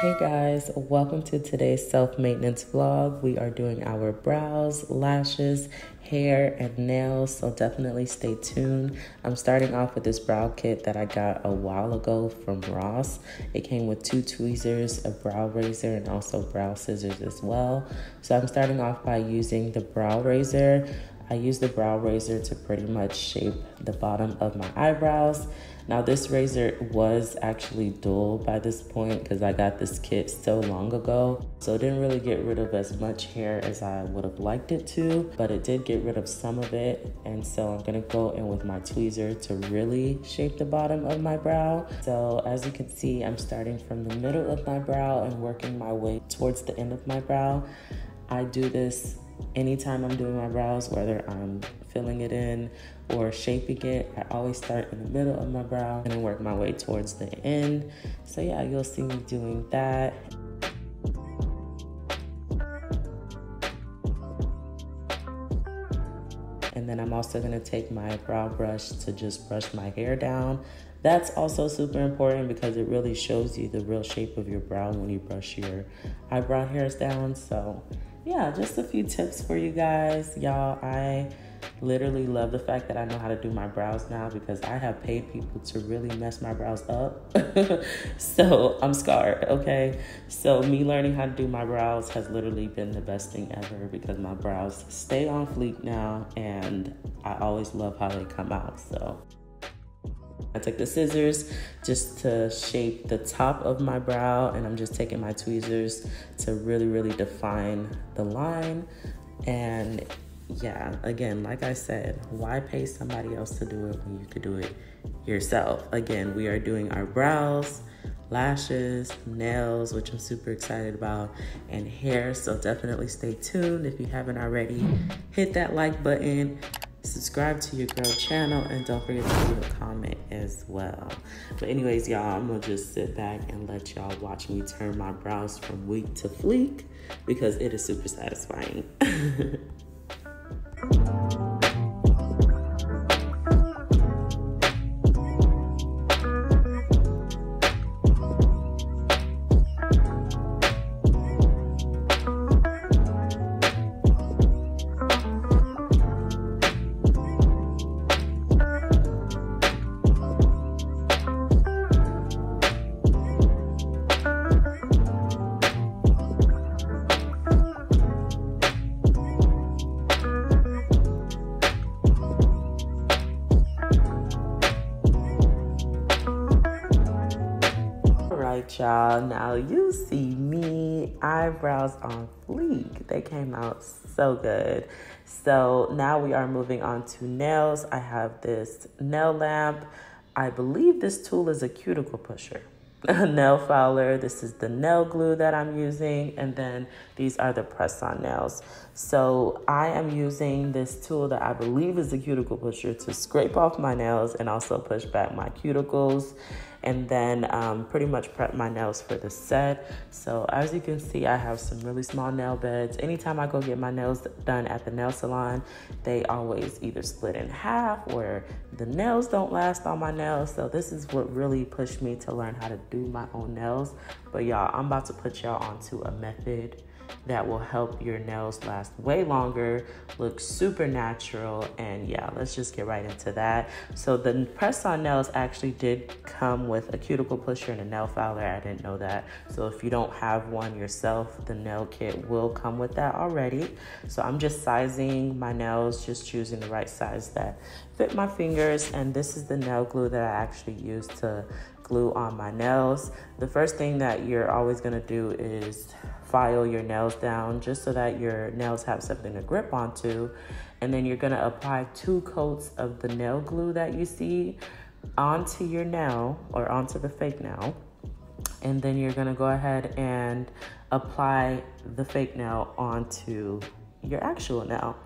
Hey guys, welcome to today's self maintenance vlog. We are doing our brows, lashes, hair, and nails, so definitely stay tuned. I'm starting off with this brow kit that I got a while ago from Ross. It came with two tweezers, a brow razor, and also brow scissors as well. So I'm starting off by using the brow razor. I use the brow razor to pretty much shape the bottom of my eyebrows. Now this razor was actually dull by this point because I got this kit so long ago. So it didn't really get rid of as much hair as I would have liked it to, but it did get rid of some of it. And so I'm gonna go in with my tweezer to really shape the bottom of my brow. So as you can see, I'm starting from the middle of my brow and working my way towards the end of my brow. I do this anytime I'm doing my brows, whether I'm filling it in or shaping it, I always start in the middle of my brow and work my way towards the end. So yeah, you'll see me doing that. And then I'm also gonna take my brow brush to just brush my hair down. That's also super important because it really shows you the real shape of your brow when you brush your eyebrow hairs down. So yeah, just a few tips for you guys. Y'all, I literally love the fact that I know how to do my brows now because I have paid people to really mess my brows up. so I'm scarred, okay? So me learning how to do my brows has literally been the best thing ever because my brows stay on fleek now and I always love how they come out. So I took the scissors just to shape the top of my brow and I'm just taking my tweezers to really, really define the line. And yeah, again, like I said, why pay somebody else to do it when you could do it yourself? Again, we are doing our brows, lashes, nails, which I'm super excited about, and hair. So definitely stay tuned. If you haven't already, hit that like button subscribe to your girl channel and don't forget to leave a comment as well but anyways y'all i'm gonna just sit back and let y'all watch me turn my brows from weak to fleek because it is super satisfying Now you see me, eyebrows on fleek. They came out so good. So now we are moving on to nails. I have this nail lamp. I believe this tool is a cuticle pusher. A nail filer. This is the nail glue that I'm using, and then these are the press on nails. So I am using this tool that I believe is a cuticle pusher to scrape off my nails and also push back my cuticles and then um, pretty much prep my nails for the set. So as you can see, I have some really small nail beds. Anytime I go get my nails done at the nail salon, they always either split in half or the nails don't last on my nails. So this is what really pushed me to learn how to do my own nails. But y'all, I'm about to put y'all onto a method that will help your nails last way longer, look super natural, and yeah, let's just get right into that. So the press-on nails actually did come with a cuticle pusher and a nail filer. I didn't know that. So if you don't have one yourself, the nail kit will come with that already. So I'm just sizing my nails, just choosing the right size that fit my fingers, and this is the nail glue that I actually use to glue on my nails. The first thing that you're always gonna do is file your nails down just so that your nails have something to grip onto. And then you're gonna apply two coats of the nail glue that you see onto your nail or onto the fake nail. And then you're gonna go ahead and apply the fake nail onto your actual nail.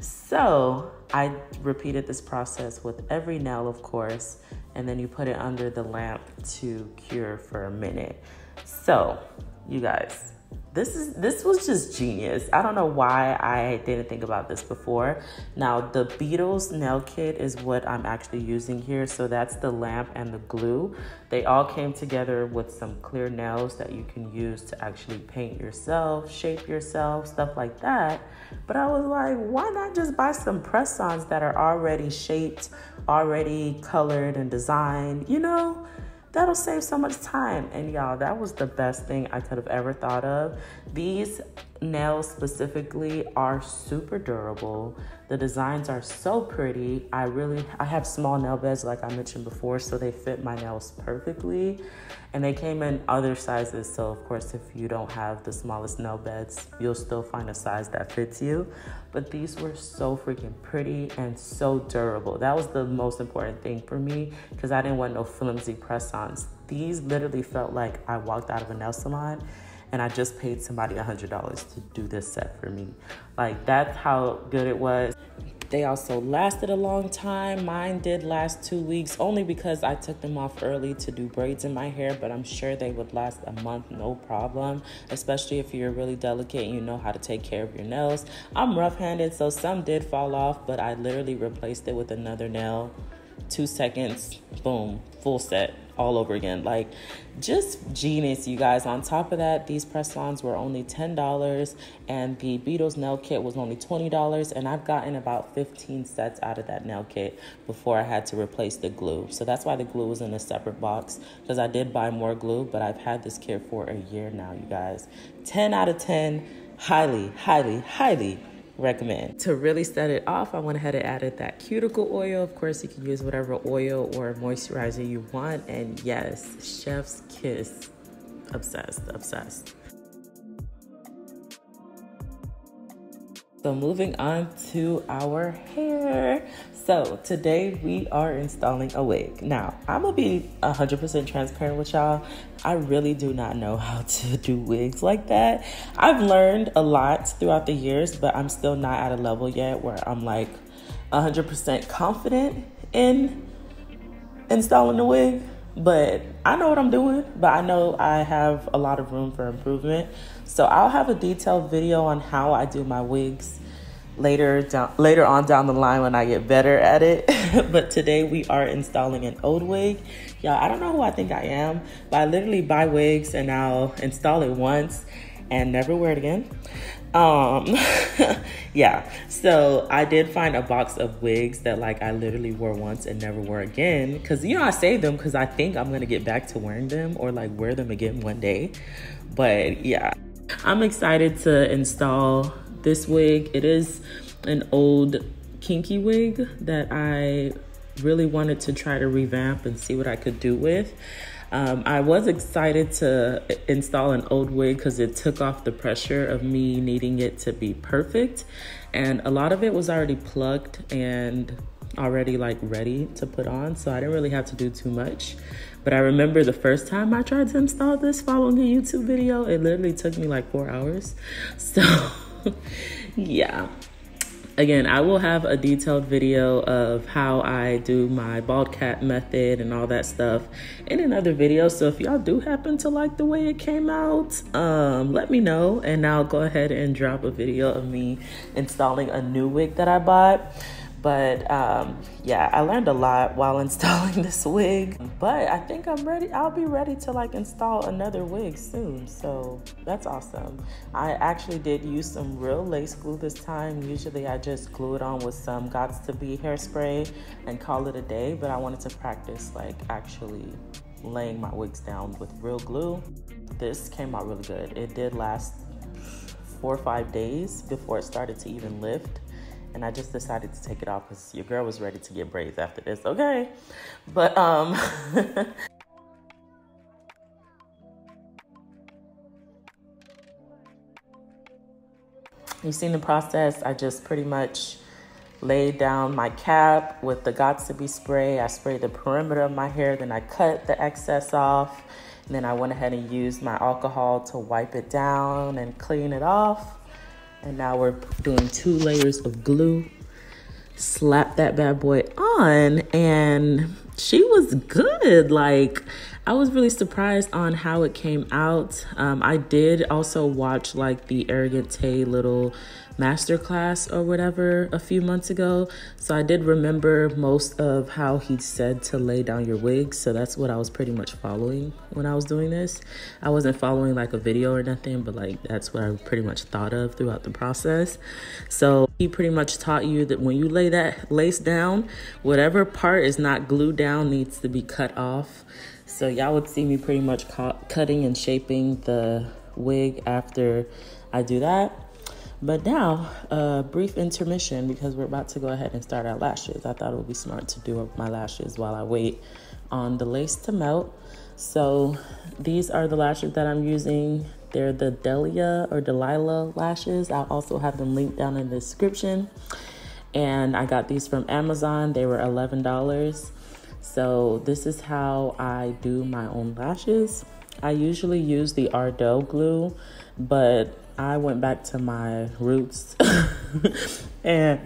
So I repeated this process with every nail, of course, and then you put it under the lamp to cure for a minute. So, you guys, this is this was just genius. I don't know why I didn't think about this before. Now the Beetles nail kit is what I'm actually using here. So that's the lamp and the glue. They all came together with some clear nails that you can use to actually paint yourself, shape yourself, stuff like that. But I was like, why not just buy some press-ons that are already shaped, already colored and designed, you know? That'll save so much time. And y'all, that was the best thing I could have ever thought of. These nails specifically are super durable. The designs are so pretty. I really, I have small nail beds like I mentioned before, so they fit my nails perfectly. And they came in other sizes, so of course, if you don't have the smallest nail beds, you'll still find a size that fits you. But these were so freaking pretty and so durable. That was the most important thing for me because I didn't want no flimsy press-ons. These literally felt like I walked out of a nail salon and I just paid somebody $100 to do this set for me. Like, that's how good it was. They also lasted a long time. Mine did last two weeks only because I took them off early to do braids in my hair, but I'm sure they would last a month no problem, especially if you're really delicate and you know how to take care of your nails. I'm rough handed, so some did fall off, but I literally replaced it with another nail. Two seconds, boom, full set all over again. Like, just genius, you guys. On top of that, these press ons were only $10 and the Beetles nail kit was only $20. And I've gotten about 15 sets out of that nail kit before I had to replace the glue. So that's why the glue was in a separate box because I did buy more glue, but I've had this kit for a year now, you guys. 10 out of 10. Highly, highly, highly recommend. To really set it off, I went ahead and added that cuticle oil. Of course, you can use whatever oil or moisturizer you want. And yes, chef's kiss. Obsessed, obsessed. So moving on to our hair. So today we are installing a wig. Now, I'm gonna be 100% transparent with y'all. I really do not know how to do wigs like that. I've learned a lot throughout the years, but I'm still not at a level yet where I'm like 100% confident in installing a wig. But I know what I'm doing, but I know I have a lot of room for improvement. So I'll have a detailed video on how I do my wigs later down later on down the line when I get better at it. but today we are installing an old wig. Y'all, I don't know who I think I am, but I literally buy wigs and I'll install it once and never wear it again. Um yeah. So I did find a box of wigs that like I literally wore once and never wore again. Cause you know I saved them because I think I'm gonna get back to wearing them or like wear them again one day. But yeah. I'm excited to install this wig. It is an old kinky wig that I really wanted to try to revamp and see what I could do with. Um, I was excited to install an old wig because it took off the pressure of me needing it to be perfect. And a lot of it was already plugged and already like ready to put on. So I didn't really have to do too much. But I remember the first time I tried to install this following a YouTube video, it literally took me like four hours. So yeah. Again, I will have a detailed video of how I do my bald cap method and all that stuff in another video. So if y'all do happen to like the way it came out, um, let me know and I'll go ahead and drop a video of me installing a new wig that I bought. But um, yeah, I learned a lot while installing this wig. But I think I'm ready. I'll be ready to like install another wig soon. So that's awesome. I actually did use some real lace glue this time. Usually I just glue it on with some Gots to Be hairspray and call it a day. But I wanted to practice like actually laying my wigs down with real glue. This came out really good. It did last four or five days before it started to even lift and I just decided to take it off because your girl was ready to get braids after this. Okay, but um. You've seen the process. I just pretty much laid down my cap with the Gots to Be spray. I sprayed the perimeter of my hair, then I cut the excess off. And then I went ahead and used my alcohol to wipe it down and clean it off. And now we're doing two layers of glue. Slap that bad boy on, and she was good. Like, I was really surprised on how it came out. Um, I did also watch like the Arrogant Tae little masterclass or whatever a few months ago. So I did remember most of how he said to lay down your wig. So that's what I was pretty much following when I was doing this. I wasn't following like a video or nothing, but like that's what I pretty much thought of throughout the process. So he pretty much taught you that when you lay that lace down, whatever part is not glued down needs to be cut off. So y'all would see me pretty much cutting and shaping the wig after I do that. But now, a brief intermission because we're about to go ahead and start our lashes. I thought it would be smart to do my lashes while I wait on the lace to melt. So these are the lashes that I'm using. They're the Delia or Delilah lashes. I'll also have them linked down in the description. And I got these from Amazon. They were $11. So this is how I do my own lashes. I usually use the Ardell glue, but I went back to my roots and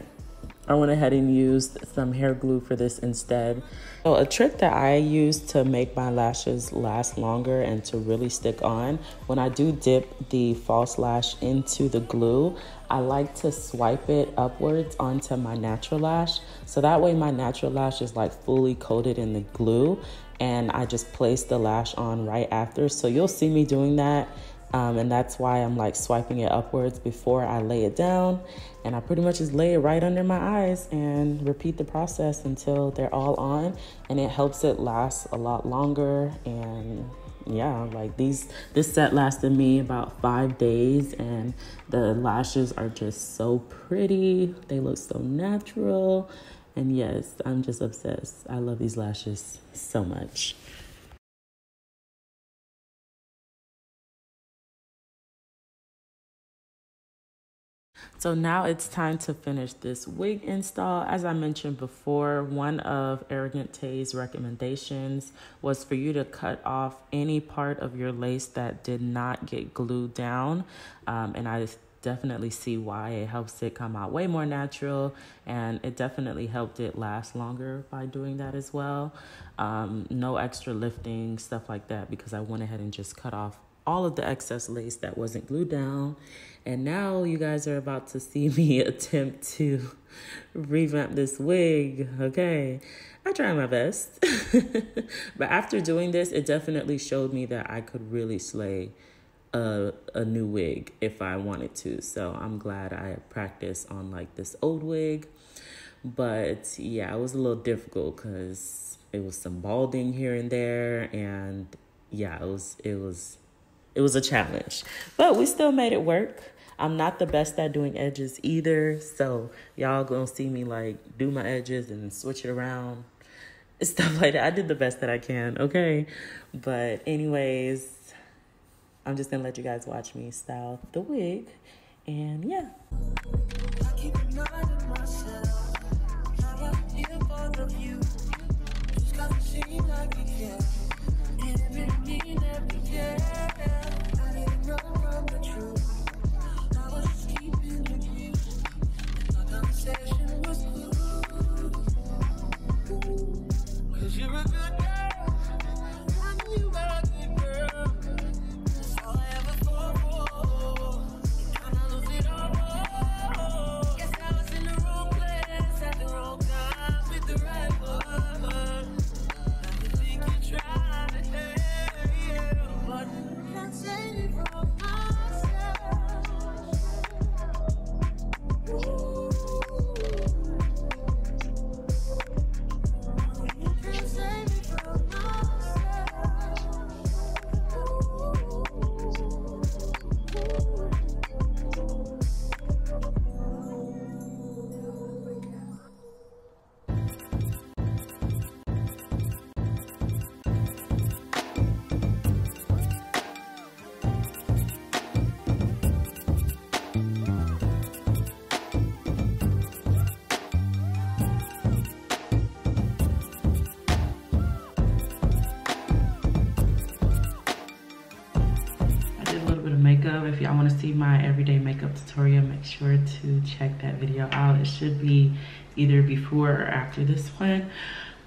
I went ahead and used some hair glue for this instead. So a trick that I use to make my lashes last longer and to really stick on, when I do dip the false lash into the glue, I like to swipe it upwards onto my natural lash. So that way my natural lash is like fully coated in the glue and I just place the lash on right after. So you'll see me doing that um, and that's why I'm like swiping it upwards before I lay it down. And I pretty much just lay it right under my eyes and repeat the process until they're all on. And it helps it last a lot longer. And yeah, like these, this set lasted me about five days. And the lashes are just so pretty. They look so natural. And yes, I'm just obsessed. I love these lashes so much. So now it's time to finish this wig install. As I mentioned before, one of Arrogant Tae's recommendations was for you to cut off any part of your lace that did not get glued down. Um, and I definitely see why it helps it come out way more natural and it definitely helped it last longer by doing that as well um, no extra lifting stuff like that because i went ahead and just cut off all of the excess lace that wasn't glued down. And now you guys are about to see me attempt to revamp this wig. Okay. I try my best. but after doing this, it definitely showed me that I could really slay a, a new wig if I wanted to. So I'm glad I practiced on like this old wig. But yeah, it was a little difficult because it was some balding here and there. And yeah, it was, it was it was a challenge, but we still made it work. I'm not the best at doing edges either, so y'all gonna see me like do my edges and switch it around stuff like that. I did the best that I can, okay? But anyways, I'm just gonna let you guys watch me style the wig, and yeah. If y'all want to see my everyday makeup tutorial make sure to check that video out. It should be either before or after this one.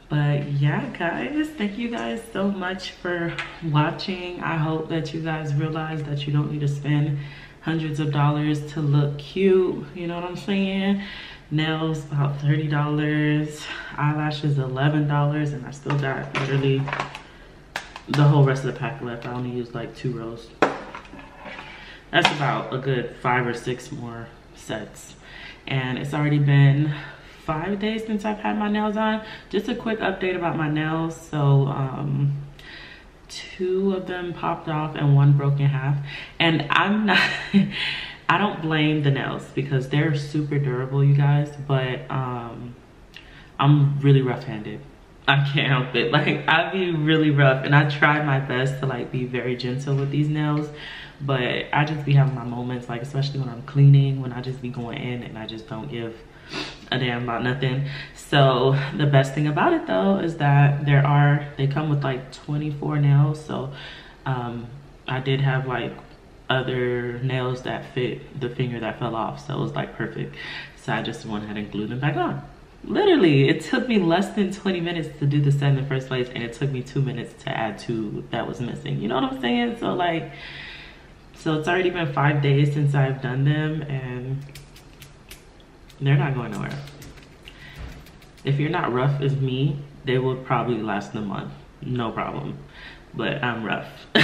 But yeah guys thank you guys so much for watching. I hope that you guys realize that you don't need to spend hundreds of dollars to look cute. You know what i'm saying? Nails about 30 dollars. Eyelashes 11 dollars. And i still got literally the whole rest of the pack left. I only used like two rows that's about a good five or six more sets and it's already been five days since I've had my nails on. Just a quick update about my nails. So um, two of them popped off and one broke in half. And I'm not, I don't blame the nails because they're super durable, you guys. But um, I'm really rough-handed. I can't help it. Like I be really rough and I try my best to like be very gentle with these nails. But I just be having my moments like especially when I'm cleaning, when I just be going in and I just don't give a damn about nothing so the best thing about it though is that there are they come with like 24 nails so um i did have like other nails that fit the finger that fell off so it was like perfect so i just went ahead and glued them back on literally it took me less than 20 minutes to do the set in the first place and it took me two minutes to add two that was missing you know what i'm saying so like so it's already been five days since i've done them and they're not going nowhere. If you're not rough as me, they will probably last a month. No problem. But I'm rough.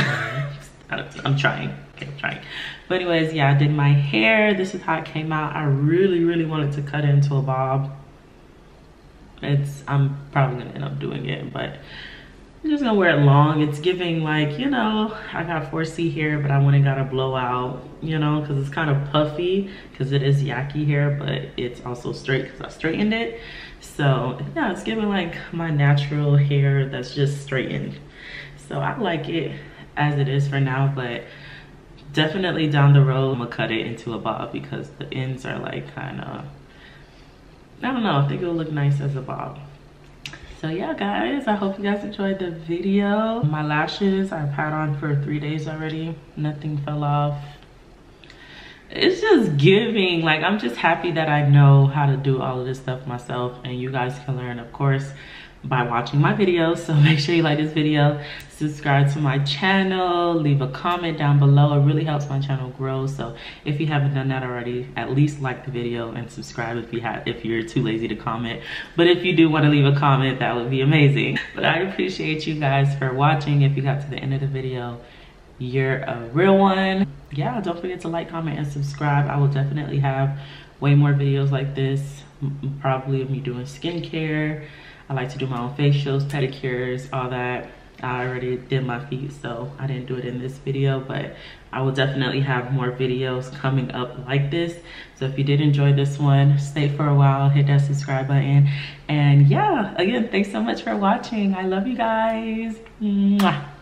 I'm trying. Okay, I'm trying. But anyways, yeah, I did my hair. This is how it came out. I really, really wanted to cut it into a bob. It's I'm probably gonna end up doing it, but I'm just gonna wear it long. It's giving like, you know, I got 4C here, but I went and got a blowout, you know, cause it's kind of puffy cause it is yaki hair, but it's also straight cause I straightened it. So yeah, it's giving like my natural hair that's just straightened. So I like it as it is for now, but definitely down the road, I'm gonna cut it into a bob because the ends are like kind of, I don't know, I think it'll look nice as a bob so yeah guys i hope you guys enjoyed the video. My lashes i've had on for three days already. Nothing fell off. It's just giving. Like i'm just happy that i know how to do all of this stuff myself and you guys can learn of course by watching my videos so make sure you like this video subscribe to my channel leave a comment down below it really helps my channel grow so if you haven't done that already at least like the video and subscribe if you have if you're too lazy to comment but if you do want to leave a comment that would be amazing but i appreciate you guys for watching if you got to the end of the video you're a real one yeah don't forget to like comment and subscribe i will definitely have way more videos like this probably of me doing skincare I like to do my own facials, pedicures, all that. I already did my feet, so I didn't do it in this video, but I will definitely have more videos coming up like this. So if you did enjoy this one, stay for a while, hit that subscribe button. And yeah, again, thanks so much for watching. I love you guys. Mwah.